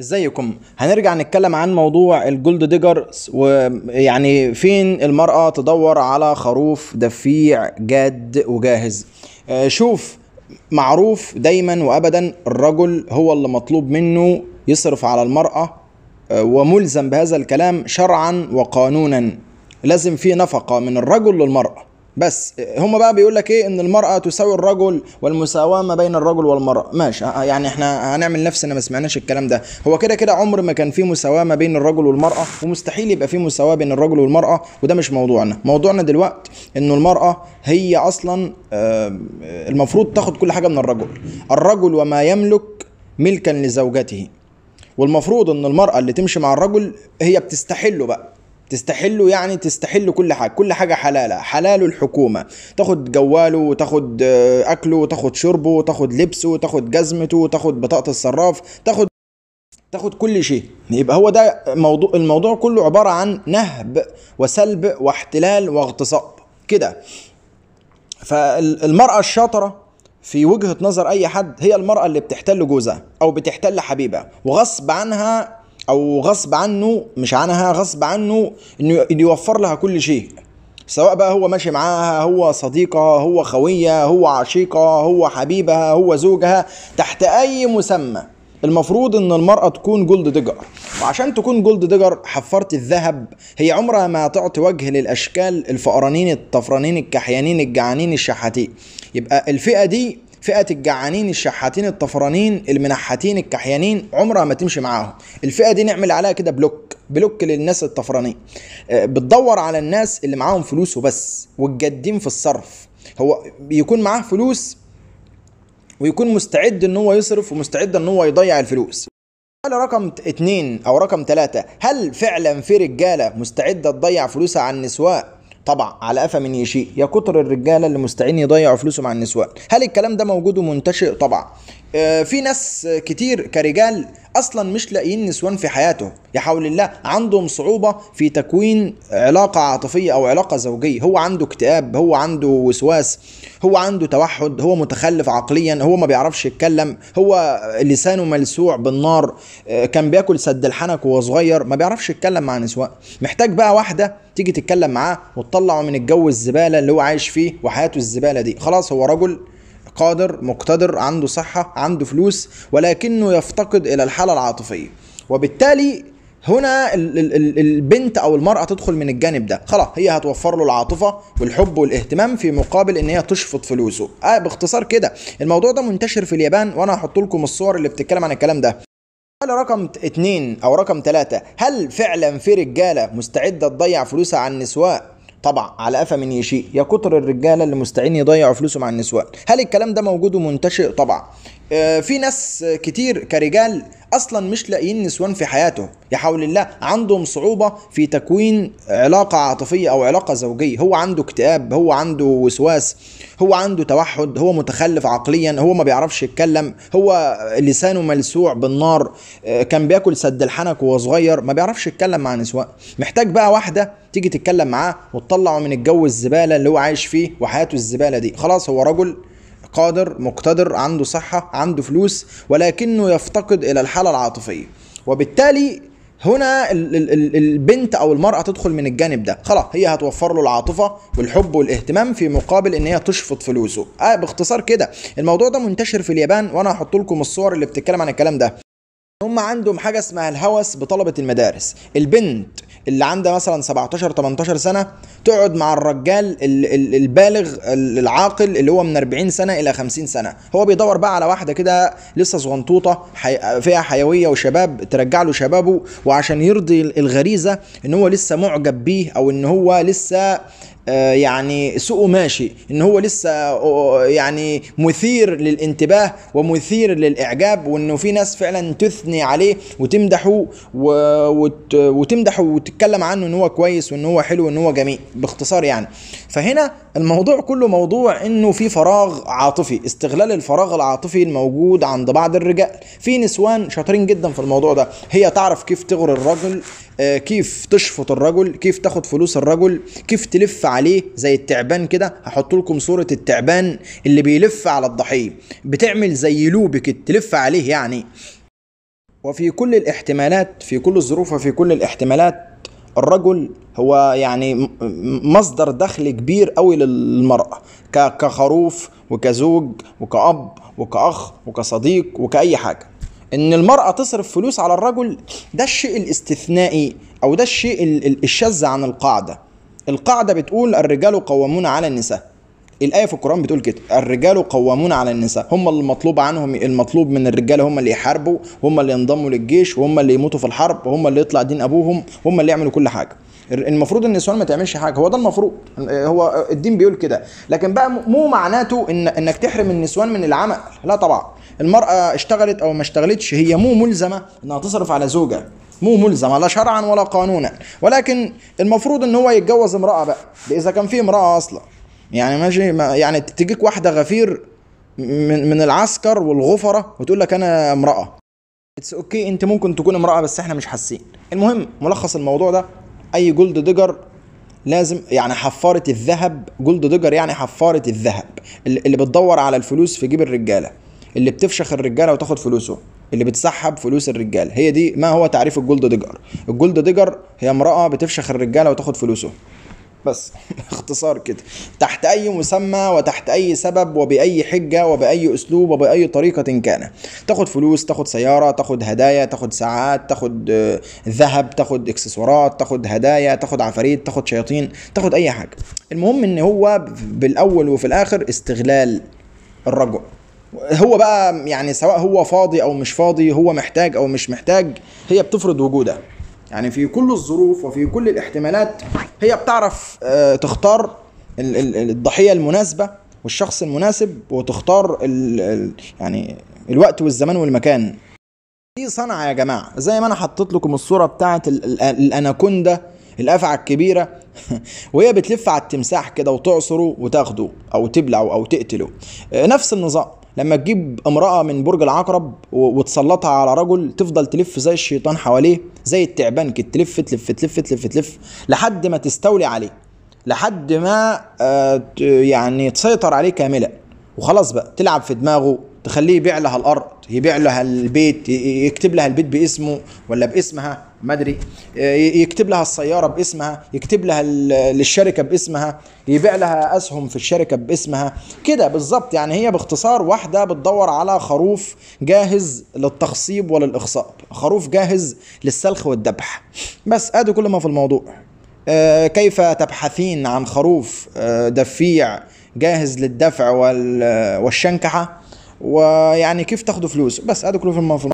ازيكم؟ هنرجع نتكلم عن موضوع ال gold diggers ويعني فين المرأة تدور على خروف دفيع جاد وجاهز. آه، شوف معروف دايما وابدا الرجل هو اللي مطلوب منه يصرف على المرأة آه، وملزم بهذا الكلام شرعا وقانونا. لازم في نفقة من الرجل للمرأة. بس هم بقى بيقول لك إيه؟ إن المرأة تساوي الرجل والمساواة ما بين الرجل والمرأة. ماشي آه، يعني إحنا هنعمل نفسنا ما سمعناش الكلام ده. هو كده كده عمر ما كان في مساواة ما بين الرجل والمرأة ومستحيل يبقى في مساواة بين الرجل والمرأة وده مش موضوعنا. موضوعنا دلوقتي إنه المرأة هي أصلا آه، المفروض تاخد كل حاجة من الرجل. الرجل وما يملك ملكا لزوجته. والمفروض إن المرأة اللي تمشي مع الرجل هي بتستحله بقى. تستحله يعني تستحل كل حاجة. كل حاجة حلالة. حلاله الحكومة. تاخد جواله وتاخد آه، أكله وتاخد شربه وتاخد لبسه وتاخد جزمته وتاخد بطاقة الصراف تاخد تاخد كل شيء. يبقى هو ده موضوع الموضوع كله عبارة عن نهب وسلب واحتلال واغتصاب. كده. فالمرأة الشاطرة في وجهة نظر أي حد هي المرأة اللي بتحتل جوزها أو بتحتل حبيبها وغصب عنها أو غصب عنه مش عنها غصب عنه إنه يوفر لها كل شيء. سواء بقى هو ماشي معاها هو صديقها هو خوية هو عشيقها هو حبيبها هو زوجها تحت أي مسمى. المفروض إن المرأة تكون gold digger. وعشان تكون gold digger حفارة الذهب. هي عمرها ما تعطي وجه للأشكال الفقرانين الطفرانين الكحيانين الجعانين الشحاتين. يبقى الفئة دي فئة الجعانين الشحاتين الطفرانين المنحتين الكحيانين عمرها ما تمشي معاهم. الفئة دي نعمل عليها كده block block للناس الطفرانين. آه، بتدور على الناس اللي معاهم فلوس وبس والجادين في الصرف. هو يكون معاه فلوس ويكون مستعد إن هو يصرف ومستعد إن هو يضيع الفلوس. سؤال رقم اتنين أو رقم ثلاثة هل فعلا في رجالة مستعدة تضيع فلوسها على النسوان طبعا على قفا من يشيء. يا كتر الرجاله اللي مستعين يضيعوا فلوسهم على النسوان. هل الكلام ده موجود ومنتشر؟ طبعا. في ناس كتير كرجال أصلا مش لاقيين نسوان في حياتهم. يا حول الله عندهم صعوبة في تكوين علاقة عاطفية أو علاقة زوجية. هو عنده اكتئاب هو عنده وسواس هو عنده توحد هو متخلف عقليا هو ما بيعرفش يتكلم هو لسانه ملسوع بالنار. آه، كان بياكل سد الحنك وهو صغير ما بيعرفش يتكلم مع نسوان. محتاج بقى واحدة تيجي تتكلم معاه وتطلعه من الجو الزبالة اللي هو عايش فيه وحياته الزبالة دي. خلاص هو رجل قادر مقتدر عنده صحة عنده فلوس ولكنه يفتقد إلى الحالة العاطفية. وبالتالي هنا ال- ال- ال- البنت أو المرأة تدخل من الجانب ده. خلاص هي هتوفر له العاطفة والحب والاهتمام في مقابل إن هي تشفط فلوسه. آه باختصار كده الموضوع ده منتشر في اليابان وأنا هحط لكم الصور اللي بتتكلم عن الكلام ده. سؤال رقم اتنين أو رقم ثلاثة هل فعلا في رجالة مستعدة تضيع فلوسها على النسوان طبعا على قفا من يشيء. يا كتر الرجاله اللي مستعين يضيعوا فلوسهم على النسوان. هل الكلام ده موجود ومنتشر؟ طبعا. آه، في ناس كتير كرجال أصلا مش لاقيين نسوان في حياتهم يا حول الله عندهم صعوبة في تكوين علاقة عاطفية أو علاقة زوجية. هو عنده اكتئاب هو عنده وسواس هو عنده توحد هو متخلف عقليا هو ما بيعرفش يتكلم هو لسانه ملسوع بالنار آه، كان بياكل سد الحنك وهو صغير ما بيعرفش يتكلم مع نسوان. محتاج بقى واحدة تيجي تتكلم معاه وتطلعه من الجو الزبالة اللي هو عايش فيه وحياته الزبالة دي. خلاص هو رجل قادر مقتدر عنده صحة عنده فلوس ولكنه يفتقد إلى الحالة العاطفية. وبالتالي هنا ال- ال- ال- البنت أو المرأة تدخل من الجانب ده. خلاص هي هتوفر له العاطفة والحب والاهتمام في مقابل إن هي تشفط فلوسه. آه باختصار كده الموضوع ده منتشر في اليابان وأنا هحط لكم الصور اللي بتتكلم عن الكلام ده. هم عندهم حاجة اسمها الهوس بطلبة المدارس. البنت اللي عندها مثلا 17 18 سنة تقعد مع الرجال ال- ال- البالغ ال- العاقل اللي هو من 40 سنة إلى 50 سنة هو بيدور بقى على واحدة كده لسه صغنطوطة. فيها حيوية وشباب ترجع له شبابه وعشان يرضي الغريزة إن هو لسه معجب بيه أو إن هو لسه آه، يعني سوقه ماشي إن هو لسه آه، يعني مثير للانتباه ومثير للإعجاب وإنه في ناس فعلا تثني عليه وتمدحه. وتمدحه وتتكلم عنه إن هو كويس وإن هو حلو وإن هو جميل باختصار يعني. فهنا الموضوع كله موضوع إنه في فراغ عاطفي استغلال الفراغ العاطفي الموجود عند بعض الرجال. في نسوان شاطرين جدا في الموضوع ده. هي تعرف كيف تغري الرجل آه، كيف تشفط الرجل كيف تاخد فلوس الرجل كيف تلف عليه زي التعبان كده. هحط لكم صورة التعبان اللي بيلف على الضحية. بتعمل زي لوب كده تلف عليه يعني. وفي كل الاحتمالات في كل الظروف وفي كل الاحتمالات الرجل هو يعني مصدر دخل كبير قوي للمرأة كخروف وكزوج وكأب وكأخ وكصديق وكأي حاجة. إن المرأة تصرف فلوس على الرجل ده الشيء الاستثنائي أو ده الشيء ال- ال- الشاذ عن القاعدة. القاعدة بتقول الرجال قوامون على النساء. الآية في القرآن بتقول كده الرجال قوامون على النساء هم اللي المطلوب عنهم المطلوب من الرجال هم اللي يحاربوا هم اللي ينضموا للجيش وهم اللي يموتوا في الحرب وهم اللي يطلع دين أبوهم هم اللي يعملوا كل حاجة. المفروض إن النسوان ما تعملش حاجة هو ده المفروض. هو الدين بيقول كده لكن بقى مو معناته ان إنك تحرم النسوان من العمل. لا طبعا. المرأة اشتغلت أو ما اشتغلتش هي مو ملزمة إنها تصرف على زوجها. مو ملزمة لا شرعا ولا قانونا. ولكن المفروض إن هو يتجوز امرأة بقى إذا كان في امرأة أصلا. يعني ماشي ما يعني تجيك واحدة غفير من من العسكر والغفرة وتقول لك أنا امرأة. it's okay. أنت ممكن تكون امرأة بس إحنا مش حاسين. المهم ملخص الموضوع ده أي gold digger لازم يعني حفارة الذهب gold digger يعني حفارة الذهب. اللي بتدور على الفلوس في جيب الرجالة. اللي بتفشخ الرجالة وتاخد فلوسه. اللي بتسحب فلوس الرجال هي دي ما هو تعريف ال gold digger. ال gold digger هي امرأة بتفشخ الرجالة وتاخد فلوسه. بس اختصار كده. تحت أي مسمى وتحت أي سبب وبأي حجة وبأي أسلوب وبأي طريقة كان. تاخد فلوس تاخد سيارة تاخد هدايا تاخد ساعات تاخد آه، ذهب تاخد إكسسوارات تاخد هدايا تاخد عفاريت تاخد شياطين تاخد أي حاجة. المهم إن هو بالأول وفي الآخر استغلال الرجل. هو بقى يعني سواء هو فاضي أو مش فاضي هو محتاج أو مش محتاج هي بتفرض وجودها. يعني في كل الظروف وفي كل الاحتمالات هي بتعرف آه، تختار ال- ال- ال- الضحية المناسبة والشخص المناسب وتختار ال ال يعني الوقت والزمان والمكان. دي صنعة يا جماعة. زي ما أنا حطيت لكم الصورة بتاعت ال- ال- الأناكوندا الافعى الكبيرة وهي بتلف على التمساح كده وتعصره وتاخده أو تبلعه أو تقتله. آه، نفس النظام. لما تجيب امرأة من برج العقرب وتسلطها على رجل تفضل تلف زي الشيطان حواليه زي التعبان كده تلف تلف تلف تلف تلف لحد ما تستولي عليه لحد ما آه، يعني تسيطر عليه كاملا وخلاص بقى تلعب في دماغه تخليه يبيع لها الأرض يبيع لها البيت يكتب لها البيت باسمه ولا باسمها ما أدري يكتب لها السيارة باسمها يكتب لها للشركة باسمها يبيع لها أسهم في الشركة باسمها كده بالظبط. يعني هي باختصار واحدة بتدور على خروف جاهز للتخصيب وللاخصاب خروف جاهز للسلخ والذبح. بس أدي كل ما في الموضوع. آه، كيف تبحثين عن خروف آه، دفيع جاهز للدفع وال- والشنكحة ويعني كيف تاخدوا فلوس. بس هذا كله في الموضوع.